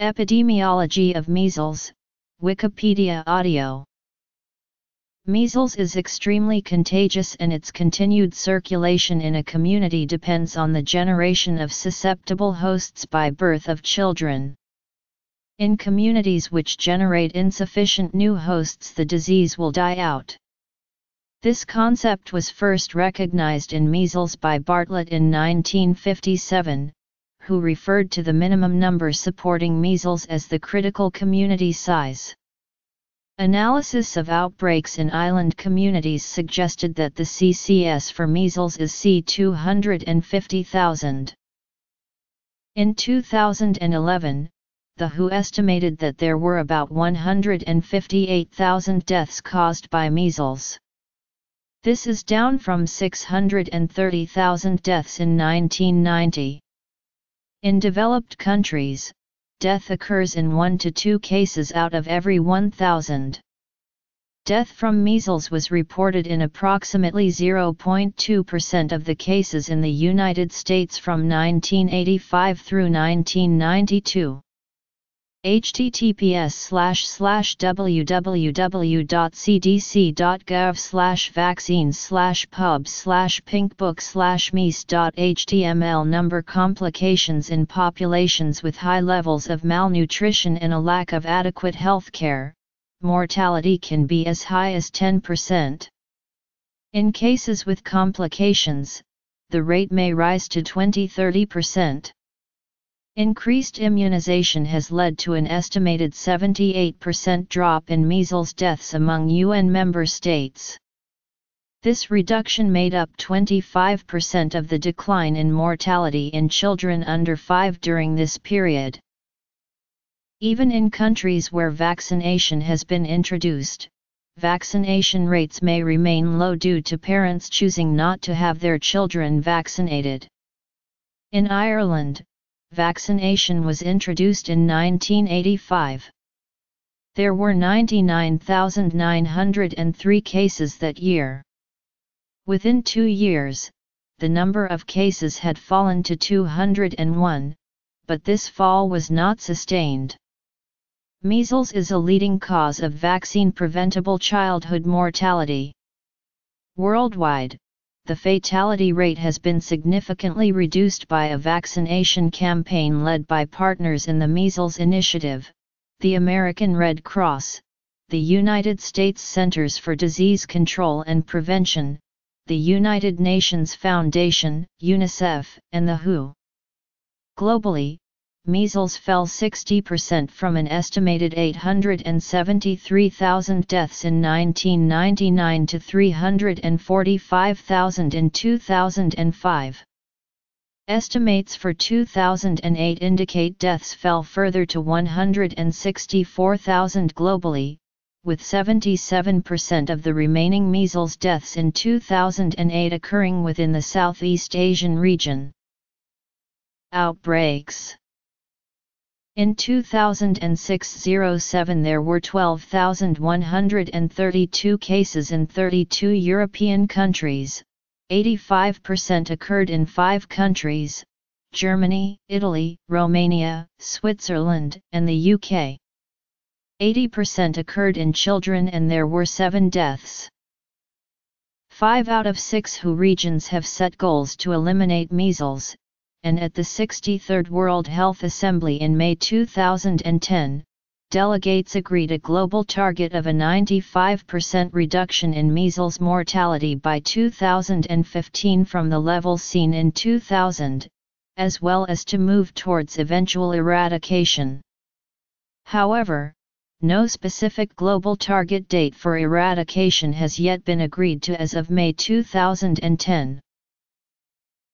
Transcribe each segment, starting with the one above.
Epidemiology of measles, Wikipedia audio. Measles is extremely contagious and its continued circulation in a community depends on the generation of susceptible hosts by birth of children. In communities which generate insufficient new hosts the disease will die out. This concept was first recognized in measles by Bartlett in 1957, who referred to the minimum number supporting measles as the critical community size. Analysis of outbreaks in island communities suggested that the CCS for measles is C250,000. In 2011, the WHO estimated that there were about 158,000 deaths caused by measles. This is down from 630,000 deaths in 1990. In developed countries, death occurs in 1 to 2 cases out of every 1,000. Death from measles was reported in approximately 0.2% of the cases in the United States from 1985 through 1992 https slash slash www.cdc.gov slash vaccines slash pub slash pinkbook slash meas.html number complications in populations with high levels of malnutrition and a lack of adequate health care, mortality can be as high as 10%. In cases with complications, the rate may rise to 20-30%. Increased immunization has led to an estimated 78% drop in measles deaths among UN member states. This reduction made up 25% of the decline in mortality in children under 5 during this period. Even in countries where vaccination has been introduced, vaccination rates may remain low due to parents choosing not to have their children vaccinated. In Ireland, vaccination was introduced in 1985. There were 99,903 cases that year. Within two years, the number of cases had fallen to 201, but this fall was not sustained. Measles is a leading cause of vaccine-preventable childhood mortality. Worldwide, the fatality rate has been significantly reduced by a vaccination campaign led by partners in the Measles Initiative, the American Red Cross, the United States Centers for Disease Control and Prevention, the United Nations Foundation, UNICEF, and the WHO. Globally, measles fell 60% from an estimated 873,000 deaths in 1999 to 345,000 in 2005. Estimates for 2008 indicate deaths fell further to 164,000 globally, with 77% of the remaining measles deaths in 2008 occurring within the Southeast Asian region. Outbreaks in 2006-07 there were 12,132 cases in 32 European countries, 85% occurred in five countries, Germany, Italy, Romania, Switzerland, and the UK. 80% occurred in children and there were 7 deaths. 5 out of 6 WHO regions have set goals to eliminate measles, and at the 63rd World Health Assembly in May 2010, delegates agreed a global target of a 95% reduction in measles mortality by 2015 from the level seen in 2000, as well as to move towards eventual eradication. However, no specific global target date for eradication has yet been agreed to as of May 2010.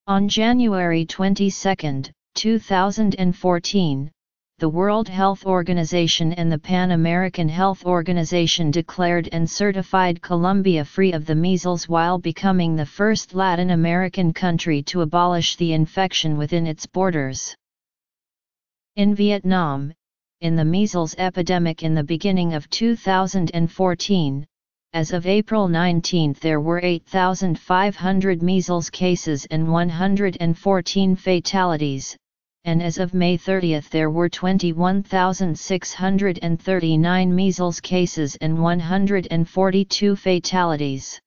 On January 22, 2014, the World Health Organization and the Pan American Health Organization declared and certified Colombia free of the measles while becoming the first Latin American country to abolish the infection within its borders. In Vietnam, in the measles epidemic in the beginning of 2014, as of April 19 there were 8,500 measles cases and 114 fatalities, and as of May 30 there were 21,639 measles cases and 142 fatalities.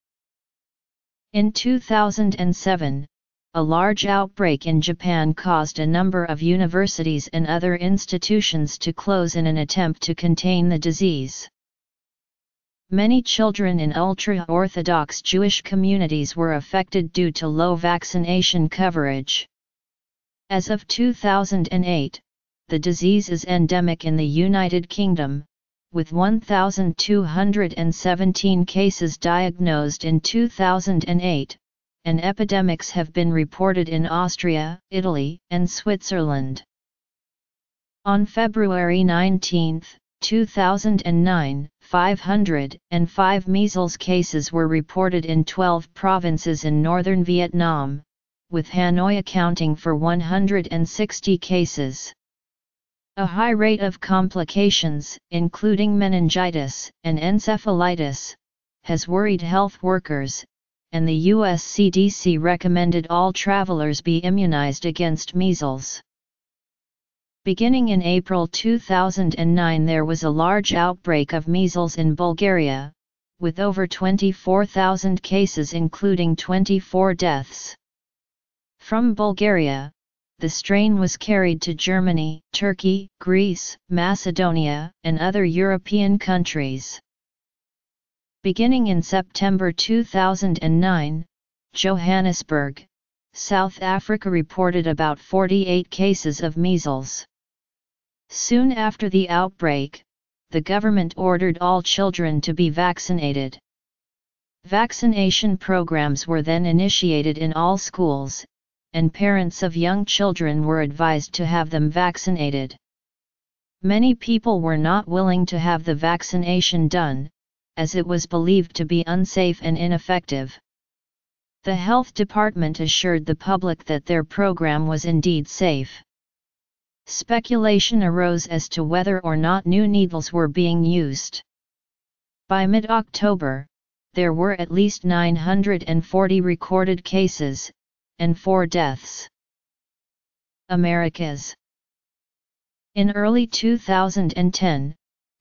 In 2007, a large outbreak in Japan caused a number of universities and other institutions to close in an attempt to contain the disease. Many children in ultra-Orthodox Jewish communities were affected due to low vaccination coverage. As of 2008, the disease is endemic in the United Kingdom, with 1,217 cases diagnosed in 2008, and epidemics have been reported in Austria, Italy, and Switzerland. On February 19, 2009, 505 measles cases were reported in 12 provinces in northern Vietnam, with Hanoi accounting for 160 cases. A high rate of complications, including meningitis and encephalitis, has worried health workers, and the US CDC recommended all travelers be immunized against measles. Beginning in April 2009 there was a large outbreak of measles in Bulgaria, with over 24,000 cases including 24 deaths. From Bulgaria, the strain was carried to Germany, Turkey, Greece, Macedonia, and other European countries. Beginning in September 2009, Johannesburg, South Africa reported about 48 cases of measles. Soon after the outbreak, the government ordered all children to be vaccinated. Vaccination programs were then initiated in all schools, and parents of young children were advised to have them vaccinated. Many people were not willing to have the vaccination done, as it was believed to be unsafe and ineffective. The health department assured the public that their program was indeed safe. Speculation arose as to whether or not new needles were being used. By mid-October, there were at least 940 recorded cases, and 4 deaths. Americas In early 2010,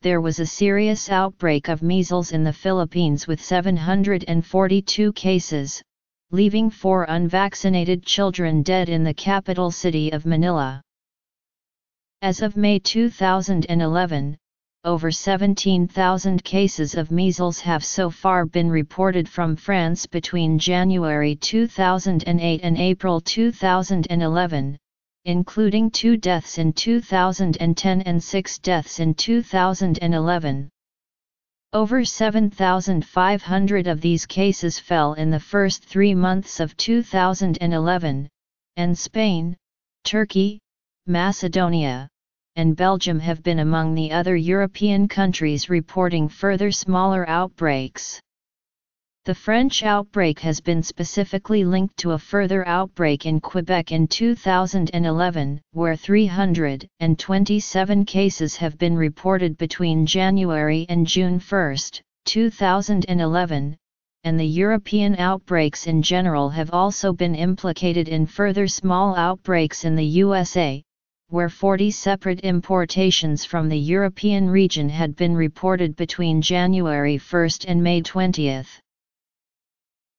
there was a serious outbreak of measles in the Philippines with 742 cases, leaving four unvaccinated children dead in the capital city of Manila. As of May 2011, over 17,000 cases of measles have so far been reported from France between January 2008 and April 2011, including two deaths in 2010 and six deaths in 2011. Over 7,500 of these cases fell in the first three months of 2011, and Spain, Turkey, Macedonia, and Belgium have been among the other European countries reporting further smaller outbreaks. The French outbreak has been specifically linked to a further outbreak in Quebec in 2011, where 327 cases have been reported between January and June 1, 2011, and the European outbreaks in general have also been implicated in further small outbreaks in the USA, where 40 separate importations from the European region had been reported between January 1 and May 20.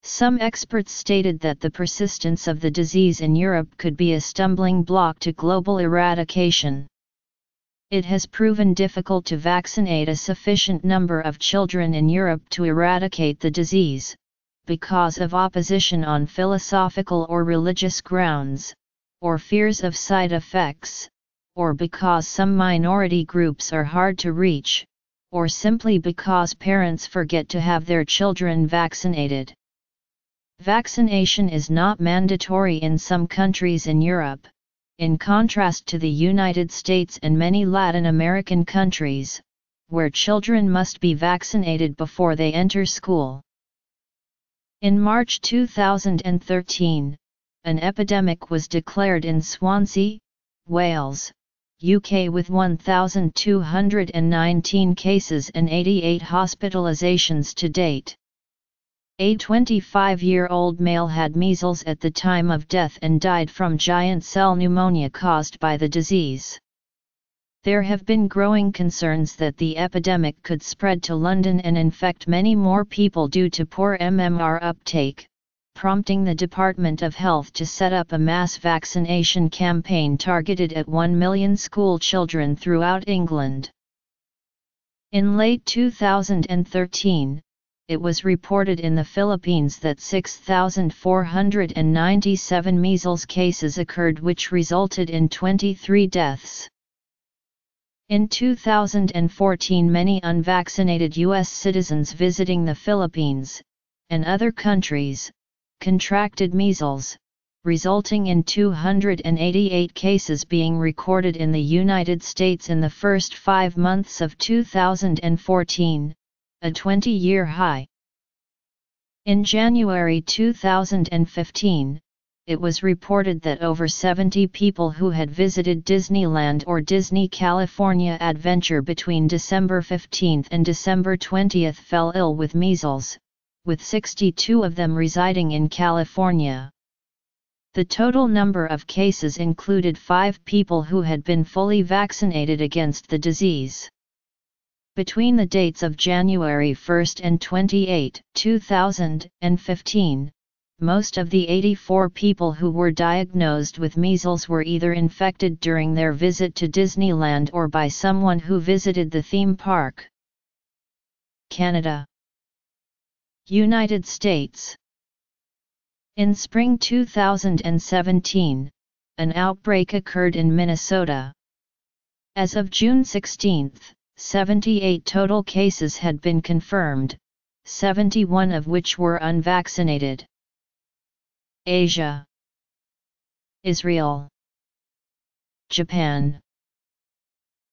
Some experts stated that the persistence of the disease in Europe could be a stumbling block to global eradication. It has proven difficult to vaccinate a sufficient number of children in Europe to eradicate the disease, because of opposition on philosophical or religious grounds, or fears of side effects, or because some minority groups are hard to reach, or simply because parents forget to have their children vaccinated. Vaccination is not mandatory in some countries in Europe, in contrast to the United States and many Latin American countries, where children must be vaccinated before they enter school. In March 2013, an epidemic was declared in Swansea, Wales, UK with 1,219 cases and 88 hospitalizations to date. A 25-year-old male had measles at the time of death and died from giant cell pneumonia caused by the disease. There have been growing concerns that the epidemic could spread to London and infect many more people due to poor MMR uptake, prompting the Department of Health to set up a mass vaccination campaign targeted at 1 million school children throughout England. In late 2013, it was reported in the Philippines that 6,497 measles cases occurred which resulted in 23 deaths. In 2014 many unvaccinated U.S. citizens visiting the Philippines, and other countries, contracted measles, resulting in 288 cases being recorded in the United States in the first five months of 2014, a 20-year high. In January 2015, it was reported that over 70 people who had visited Disneyland or Disney California Adventure between December 15 and December 20 fell ill with measles, with 62 of them residing in California. The total number of cases included five people who had been fully vaccinated against the disease. Between the dates of January 1 and 28, 2015, most of the 84 people who were diagnosed with measles were either infected during their visit to Disneyland or by someone who visited the theme park. Canada United States. In spring 2017, an outbreak occurred in Minnesota. As of June 16, 78 total cases had been confirmed, 71 of which were unvaccinated. Asia. Israel. Japan.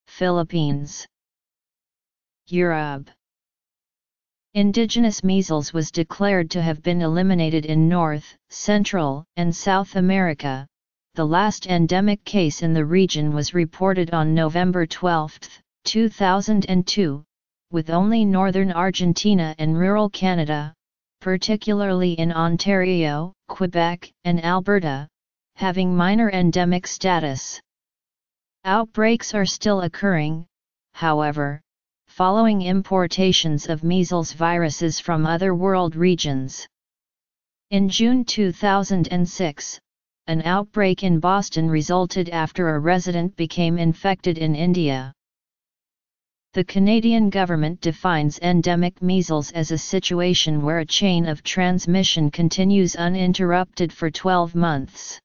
Philippines. Europe Indigenous measles was declared to have been eliminated in North, Central, and South America. The last endemic case in the region was reported on November 12, 2002, with only northern Argentina and rural Canada, particularly in Ontario, Quebec, and Alberta, having minor endemic status. Outbreaks are still occurring, however, following importations of measles viruses from other world regions. In June 2006, an outbreak in Boston resulted after a resident became infected in India. The Canadian government defines endemic measles as a situation where a chain of transmission continues uninterrupted for 12 months.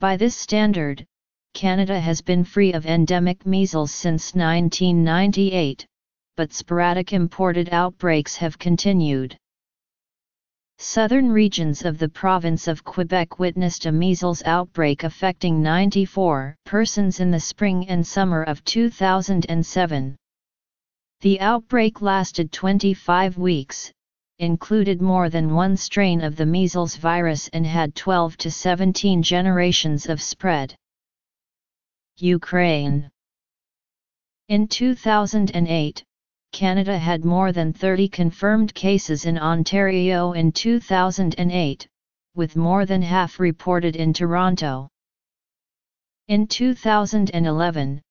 By this standard, Canada has been free of endemic measles since 1998, but sporadic imported outbreaks have continued. Southern regions of the province of Quebec witnessed a measles outbreak affecting 94 persons in the spring and summer of 2007. The outbreak lasted 25 weeks, included more than one strain of the measles virus and had 12 to 17 generations of spread. Ukraine In 2008, Canada had more than 30 confirmed cases in Ontario in 2008, with more than half reported in Toronto. In 2011,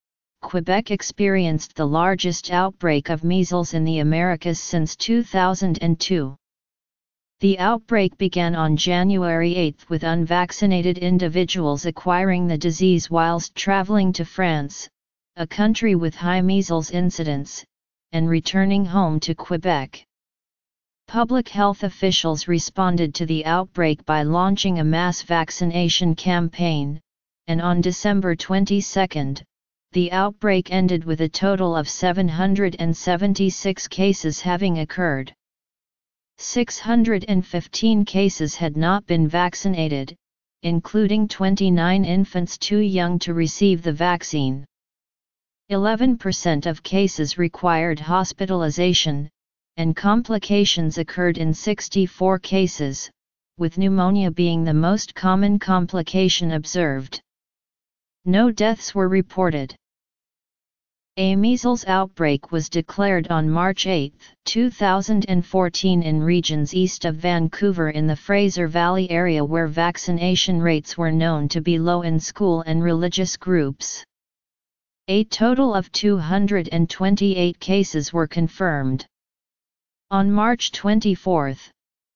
Quebec experienced the largest outbreak of measles in the Americas since 2002. The outbreak began on January 8 with unvaccinated individuals acquiring the disease whilst traveling to France, a country with high measles incidence, and returning home to Quebec. Public health officials responded to the outbreak by launching a mass vaccination campaign, and on December 22, the outbreak ended with a total of 776 cases having occurred. 615 cases had not been vaccinated, including 29 infants too young to receive the vaccine. 11% of cases required hospitalization, and complications occurred in 64 cases, with pneumonia being the most common complication observed. No deaths were reported. A measles outbreak was declared on March 8, 2014 in regions east of Vancouver in the Fraser Valley area where vaccination rates were known to be low in school and religious groups. A total of 228 cases were confirmed. On March 24,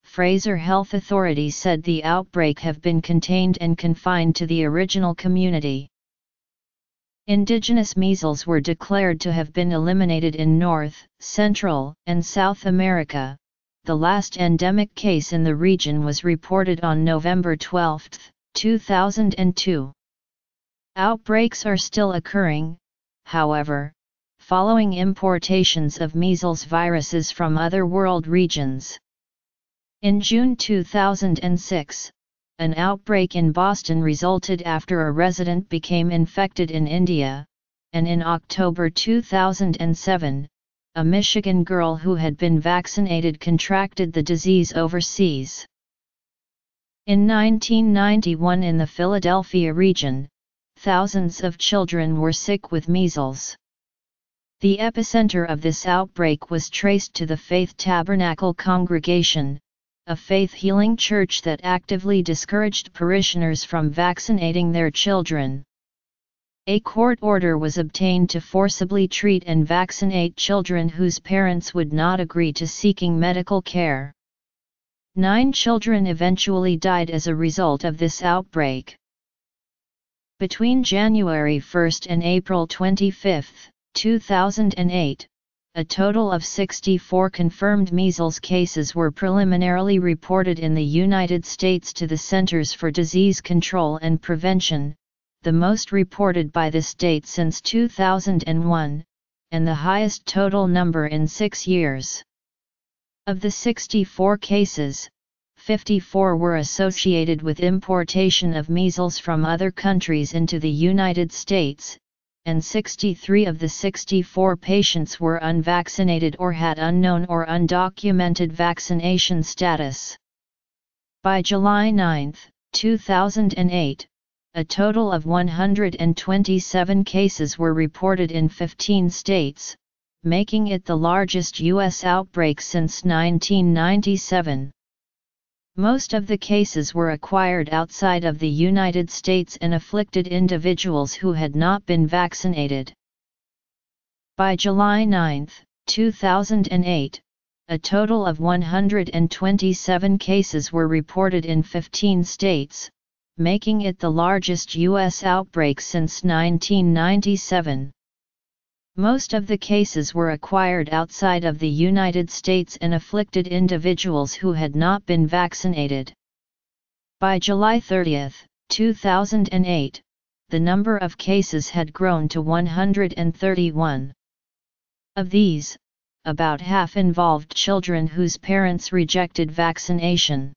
Fraser Health Authority said the outbreak have been contained and confined to the original community. Indigenous measles were declared to have been eliminated in North, Central, and South America. The last endemic case in the region was reported on November 12, 2002. Outbreaks are still occurring, however, following importations of measles viruses from other world regions. In June 2006, an outbreak in Boston resulted after a resident became infected in India, and in October 2007, a Michigan girl who had been vaccinated contracted the disease overseas. In 1991 in the Philadelphia region, thousands of children were sick with measles. The epicenter of this outbreak was traced to the Faith Tabernacle congregation, a faith healing church that actively discouraged parishioners from vaccinating their children. A court order was obtained to forcibly treat and vaccinate children whose parents would not agree to seeking medical care. Nine children eventually died as a result of this outbreak. Between January 1 and April 25, 2008, a total of 64 confirmed measles cases were preliminarily reported in the United States to the Centers for Disease Control and Prevention, the most reported by the state since 2001, and the highest total number in six years. Of the 64 cases, 54 were associated with importation of measles from other countries into the United States, and 63 of the 64 patients were unvaccinated or had unknown or undocumented vaccination status. By July 9, 2008, a total of 127 cases were reported in 15 states, making it the largest U.S. outbreak since 1997. Most of the cases were acquired outside of the United States and afflicted individuals who had not been vaccinated. By July 9, 2008, a total of 127 cases were reported in 15 states, making it the largest U.S. outbreak since 1997. Most of the cases were acquired outside of the United States and afflicted individuals who had not been vaccinated. By July 30, 2008, the number of cases had grown to 131. Of these, about half involved children whose parents rejected vaccination.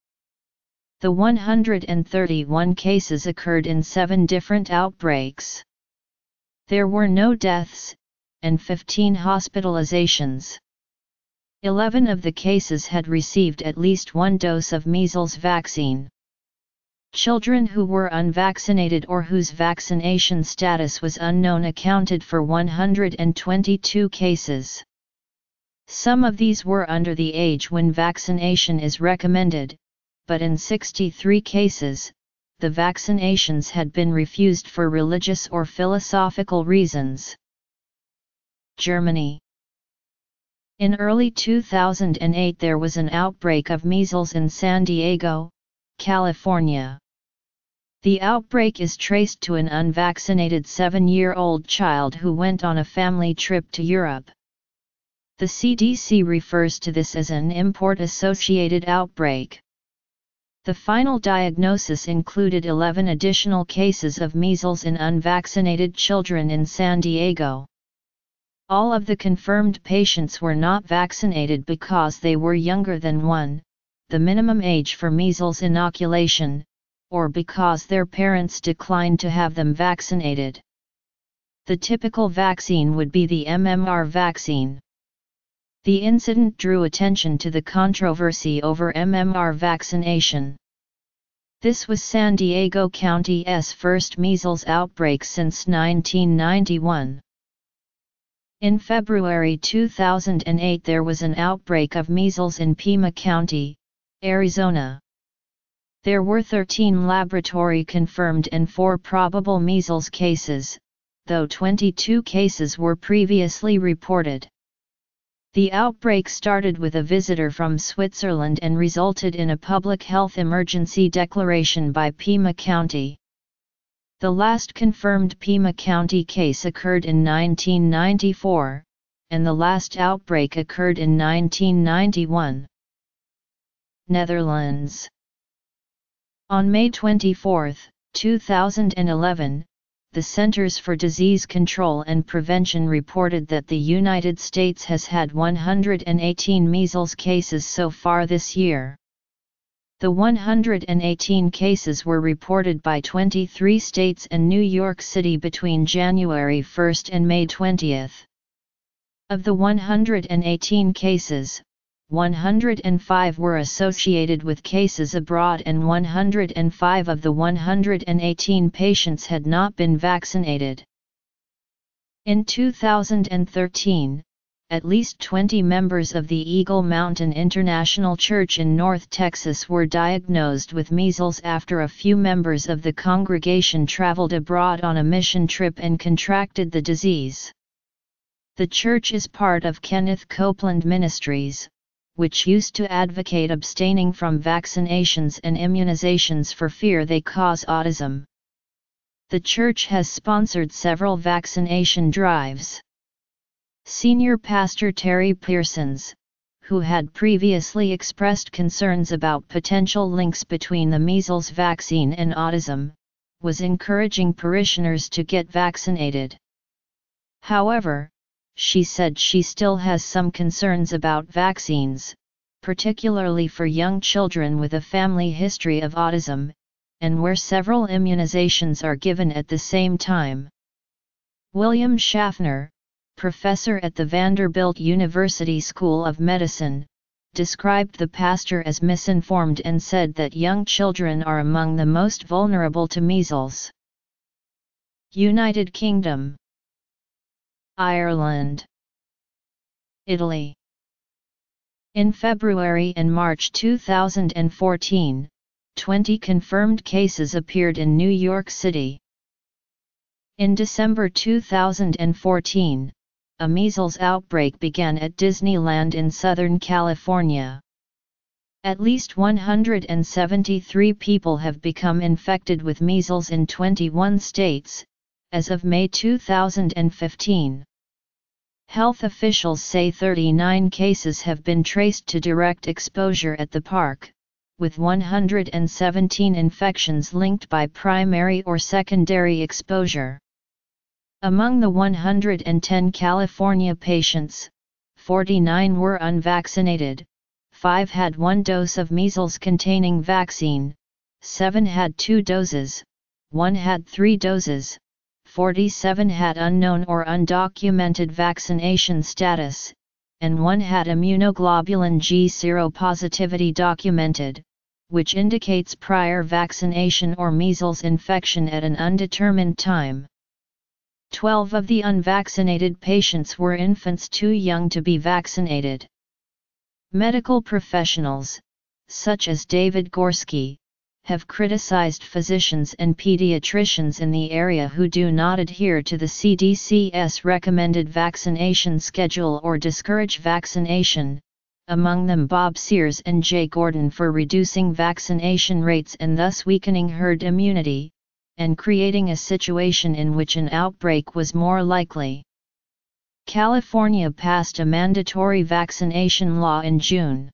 The 131 cases occurred in seven different outbreaks. There were no deaths, and 15 hospitalizations. 11 of the cases had received at least one dose of measles vaccine. Children who were unvaccinated or whose vaccination status was unknown accounted for 122 cases. Some of these were under the age when vaccination is recommended, but in 63 cases, the vaccinations had been refused for religious or philosophical reasons. Germany. In early 2008 there was an outbreak of measles in San Diego, California. The outbreak is traced to an unvaccinated seven-year-old child who went on a family trip to Europe. The CDC refers to this as an import-associated outbreak. The final diagnosis included 11 additional cases of measles in unvaccinated children in San Diego. All of the confirmed patients were not vaccinated because they were younger than 1, the minimum age for measles inoculation, or because their parents declined to have them vaccinated. The typical vaccine would be the MMR vaccine. The incident drew attention to the controversy over MMR vaccination. This was San Diego County's first measles outbreak since 1991. In February 2008 there was an outbreak of measles in Pima County, Arizona. There were 13 laboratory confirmed and 4 probable measles cases, though 22 cases were previously reported. The outbreak started with a visitor from Switzerland and resulted in a public health emergency declaration by Pima County. The last confirmed Pima County case occurred in 1994, and the last outbreak occurred in 1991. Netherlands On May 24, 2011, the Centers for Disease Control and Prevention reported that the United States has had 118 measles cases so far this year. The 118 cases were reported by 23 states and New York City between January 1 and May 20. Of the 118 cases, 105 were associated with cases abroad and 105 of the 118 patients had not been vaccinated. In 2013, at least 20 members of the Eagle Mountain International Church in North Texas were diagnosed with measles after a few members of the congregation traveled abroad on a mission trip and contracted the disease. The church is part of Kenneth Copeland Ministries, which used to advocate abstaining from vaccinations and immunizations for fear they cause autism. The church has sponsored several vaccination drives. Senior Pastor Terri Pearsons, who had previously expressed concerns about potential links between the measles vaccine and autism, was encouraging parishioners to get vaccinated. However, she said she still has some concerns about vaccines, particularly for young children with a family history of autism, and where several immunizations are given at the same time. William Schaffner, professor at the Vanderbilt University School of Medicine, described the pastor as misinformed and said that young children are among the most vulnerable to measles. United Kingdom Ireland, Italy. In February and March 2014, 20 confirmed cases appeared in New York City. In December 2014, a measles outbreak began at Disneyland in Southern California. At least 173 people have become infected with measles in 21 states, as of May 2015. Health officials say 39 cases have been traced to direct exposure at the park, with 117 infections linked by primary or secondary exposure. Among the 110 California patients, 49 were unvaccinated, 5 had one dose of measles containing vaccine, 7 had two doses, 1 had three doses, 47 had unknown or undocumented vaccination status, and one had immunoglobulin G seropositivity documented, which indicates prior vaccination or measles infection at an undetermined time. Twelve of the unvaccinated patients were infants too young to be vaccinated. Medical professionals, such as David Gorski, have criticized physicians and pediatricians in the area who do not adhere to the CDC's recommended vaccination schedule or discourage vaccination, among them Bob Sears and Jay Gordon for reducing vaccination rates and thus weakening herd immunity, and creating a situation in which an outbreak was more likely. California passed a mandatory vaccination law in June.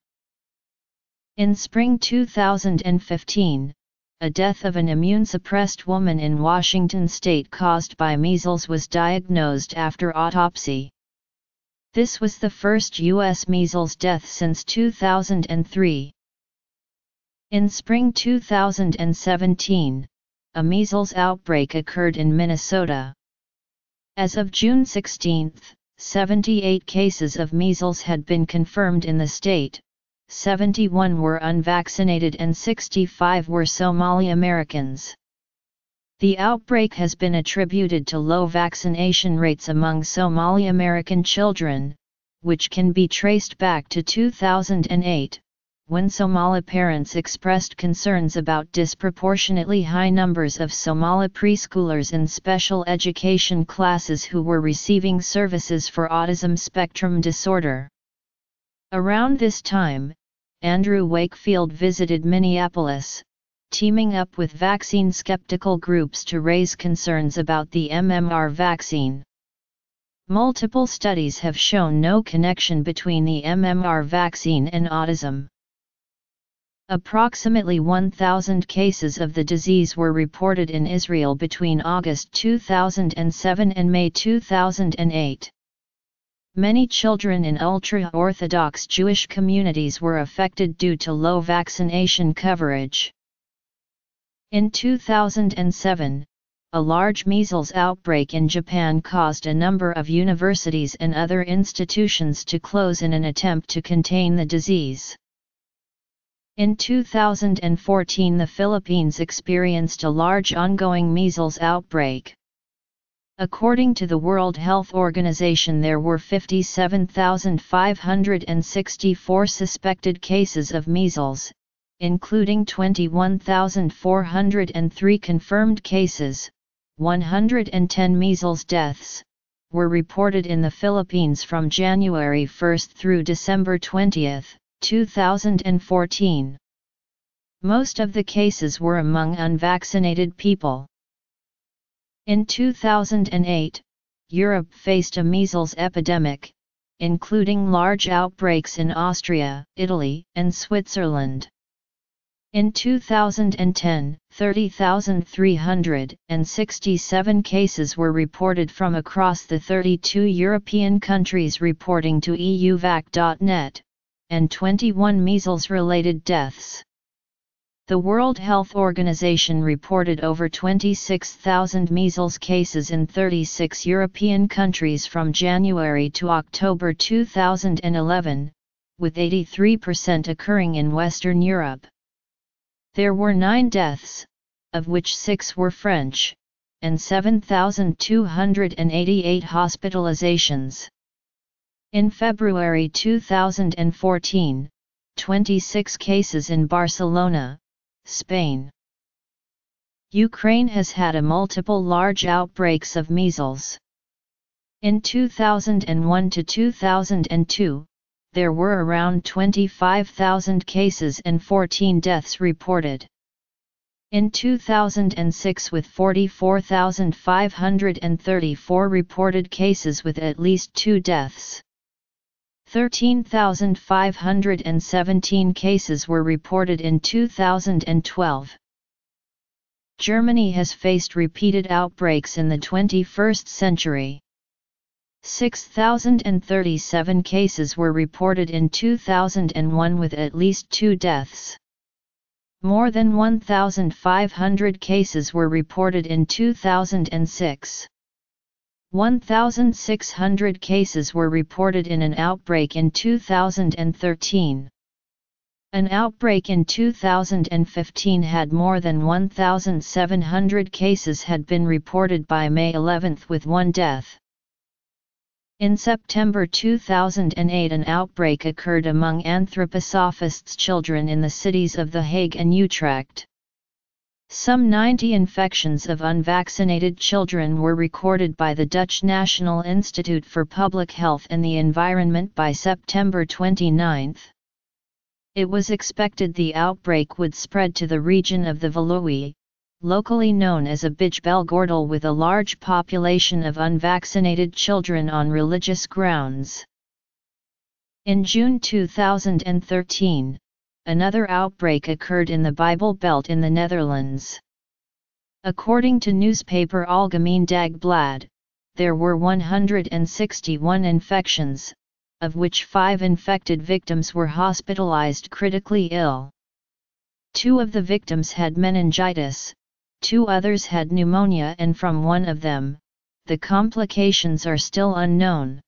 In spring 2015, a death of an immune-suppressed woman in Washington state caused by measles was diagnosed after autopsy. This was the first U.S. measles death since 2003. In spring 2017, a measles outbreak occurred in Minnesota. As of June 16, 78 cases of measles had been confirmed in the state, 71 were unvaccinated and 65 were Somali Americans. The outbreak has been attributed to low vaccination rates among Somali American children, which can be traced back to 2008, when Somali parents expressed concerns about disproportionately high numbers of Somali preschoolers in special education classes who were receiving services for autism spectrum disorder. Around this time, Andrew Wakefield visited Minneapolis, teaming up with vaccine skeptical groups to raise concerns about the MMR vaccine. Multiple studies have shown no connection between the MMR vaccine and autism. Approximately 1,000 cases of the disease were reported in Israel between August 2007 and May 2008. Many children in ultra-Orthodox Jewish communities were affected due to low vaccination coverage. In 2007, a large measles outbreak in Japan caused a number of universities and other institutions to close in an attempt to contain the disease. In 2014 the Philippines experienced a large ongoing measles outbreak. According to the World Health Organization there were 57,564 suspected cases of measles, including 21,403 confirmed cases, 110 measles deaths, were reported in the Philippines from January 1 through December 20, 2014. Most of the cases were among unvaccinated people. In 2008, Europe faced a measles epidemic, including large outbreaks in Austria, Italy, and Switzerland. In 2010, 30,367 cases were reported from across the 32 European countries reporting to EUVAC.net, and 21 measles-related deaths. The World Health Organization reported over 26,000 measles cases in 36 European countries from January to October 2011, with 83% occurring in Western Europe. There were nine deaths, of which six were French, and 7,288 hospitalizations. In February 2014, 26 cases in Barcelona, Spain. Ukraine has had a multiple large outbreaks of measles. In 2001 to 2002, there were around 25,000 cases and 14 deaths reported. In 2006 with 44,534 reported cases with at least two deaths. 13,517 cases were reported in 2012. Germany has faced repeated outbreaks in the 21st century. 6,037 cases were reported in 2001 with at least two deaths. More than 1,500 cases were reported in 2006. 1,600 cases were reported in an outbreak in 2013. An outbreak in 2015 had more than 1,700 cases had been reported by May 11 with one death. In September 2008 an outbreak occurred among anthroposophists children in the cities of The Hague and Utrecht. Some 90 infections of unvaccinated children were recorded by the Dutch National Institute for Public Health and the Environment by September 29. It was expected the outbreak would spread to the region of the Veluwe, locally known as a Bijbelgordel with a large population of unvaccinated children on religious grounds. In June 2013, another outbreak occurred in the Bible Belt in the Netherlands. According to newspaper Algemeen Dagblad, there were 161 infections, of which five infected victims were hospitalized critically ill. Two of the victims had meningitis, two others had pneumonia and from one of them, the complications are still unknown.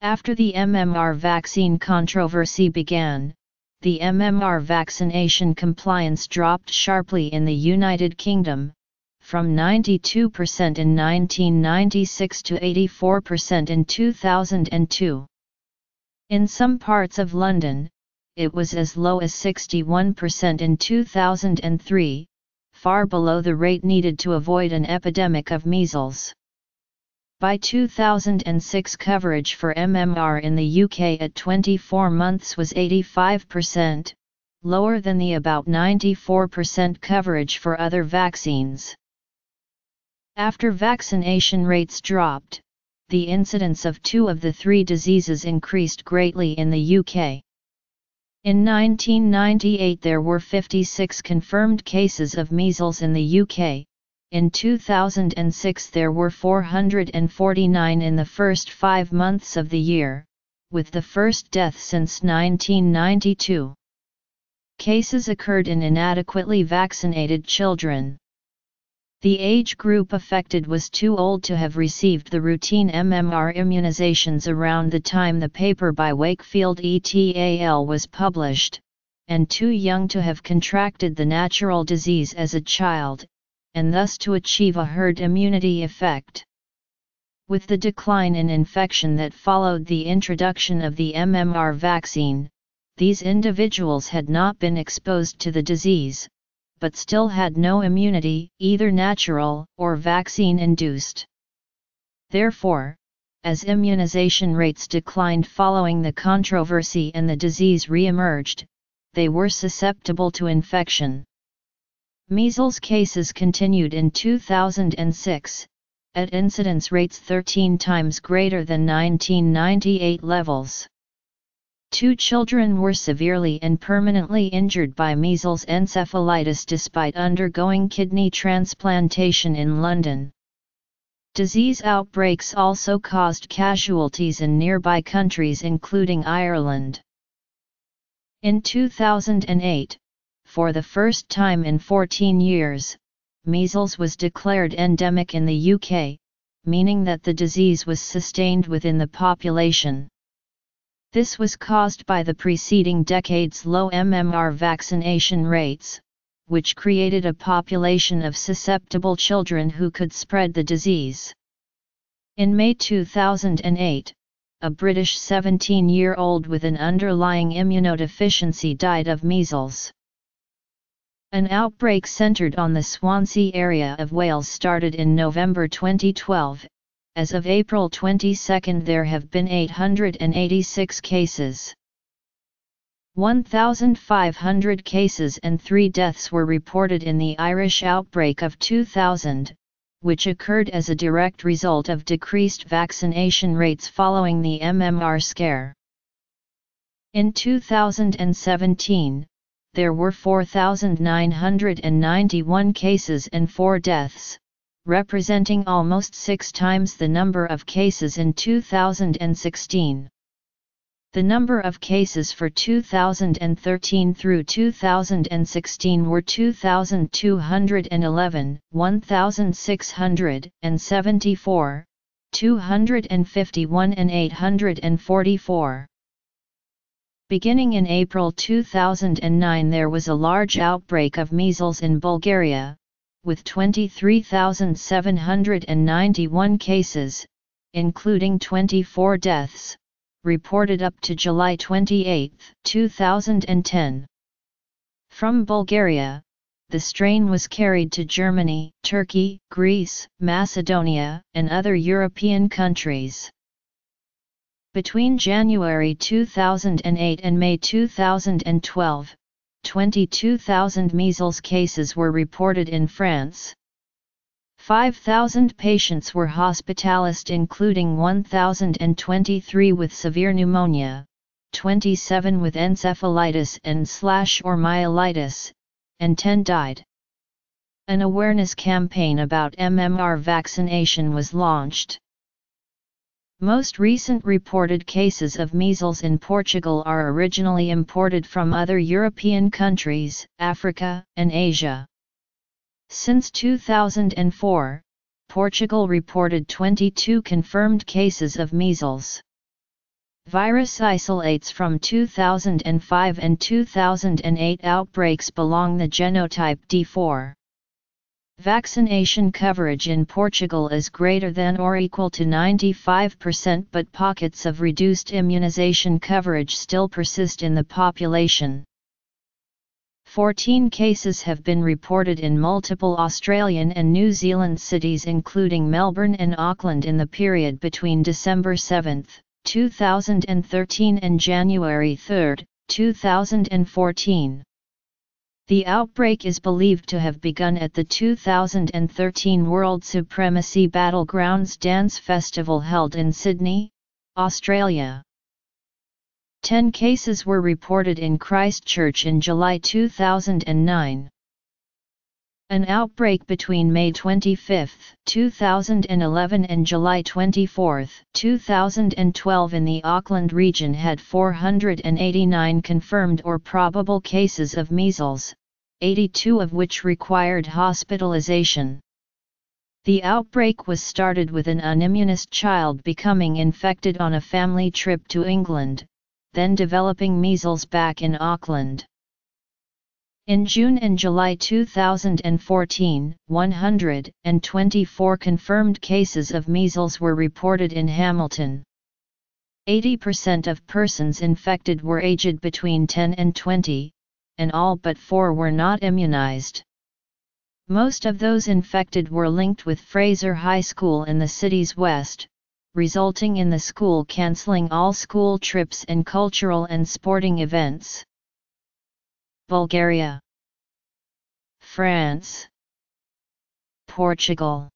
After the MMR vaccine controversy began, the MMR vaccination compliance dropped sharply in the United Kingdom, from 92% in 1996 to 84% in 2002. In some parts of London, it was as low as 61% in 2003, far below the rate needed to avoid an epidemic of measles. By 2006 coverage for MMR in the UK at 24 months was 85%, lower than the about 94% coverage for other vaccines. After vaccination rates dropped, the incidence of two of the three diseases increased greatly in the UK. In 1998 there were 56 confirmed cases of measles in the UK, in 2006 there were 449 in the first five months of the year, with the first death since 1992. Cases occurred in inadequately vaccinated children. The age group affected was too old to have received the routine MMR immunizations around the time the paper by Wakefield et al. was published, and too young to have contracted the natural disease as a child, and thus to achieve a herd immunity effect. With the decline in infection that followed the introduction of the MMR vaccine, these individuals had not been exposed to the disease, but still had no immunity, either natural or vaccine-induced. Therefore, as immunization rates declined following the controversy and the disease re-emerged, they were susceptible to infection. Measles cases continued in 2006, at incidence rates 13 times greater than 1998 levels. Two children were severely and permanently injured by measles encephalitis despite undergoing kidney transplantation in London. Disease outbreaks also caused casualties in nearby countries including Ireland. In 2008, for the first time in 14 years, measles was declared endemic in the UK, meaning that the disease was sustained within the population. This was caused by the preceding decade's low MMR vaccination rates, which created a population of susceptible children who could spread the disease. In May 2008, a British 17-year-old with an underlying immunodeficiency died of measles. An outbreak centred on the Swansea area of Wales started in November 2012 as of April 22 there have been 886 cases. 1,500 cases and 3 deaths were reported in the Irish outbreak of 2000, which occurred as a direct result of decreased vaccination rates following the MMR scare. In 2017, there were 4,991 cases and 4 deaths, representing almost six times the number of cases in 2016. The number of cases for 2013 through 2016 were 2,211, 1,674, 251 and 844. Beginning in April 2009 there was a large outbreak of measles in Bulgaria, with 23,791 cases, including 24 deaths, reported up to July 28, 2010. From Bulgaria, the strain was carried to Germany, Turkey, Greece, Macedonia, and other European countries. Between January 2008 and May 2012, 22,000 measles cases were reported in France. 5,000 patients were hospitalized including 1,023 with severe pneumonia, 27 with encephalitis and slash or myelitis, and 10 died. An awareness campaign about MMR vaccination was launched. Most recent reported cases of measles in Portugal are originally imported from other European countries, Africa, and Asia. Since 2004, Portugal reported 22 confirmed cases of measles. Virus isolates from 2005 and 2008 outbreaks belong the genotype D4. Vaccination coverage in Portugal is greater than or equal to 95% but pockets of reduced immunization coverage still persist in the population. 14 cases have been reported in multiple Australian and New Zealand cities including Melbourne and Auckland in the period between December 7, 2013 and January 3, 2014. The outbreak is believed to have begun at the 2013 World Supremacy Battlegrounds Dance Festival held in Sydney, Australia. Ten cases were reported in Christchurch in July 2009. An outbreak between May 25, 2011 and July 24, 2012 in the Auckland region had 489 confirmed or probable cases of measles, 82 of which required hospitalization. The outbreak was started with an unimmunized child becoming infected on a family trip to England, then developing measles back in Auckland. In June and July 2014, 124 confirmed cases of measles were reported in Hamilton. 80% of persons infected were aged between 10 and 20, and all but four were not immunized. Most of those infected were linked with Fraser High School in the city's west, resulting in the school cancelling all school trips and cultural and sporting events. Bulgaria. France. Portugal.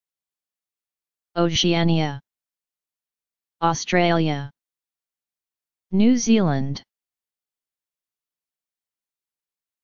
Oceania. Australia. New Zealand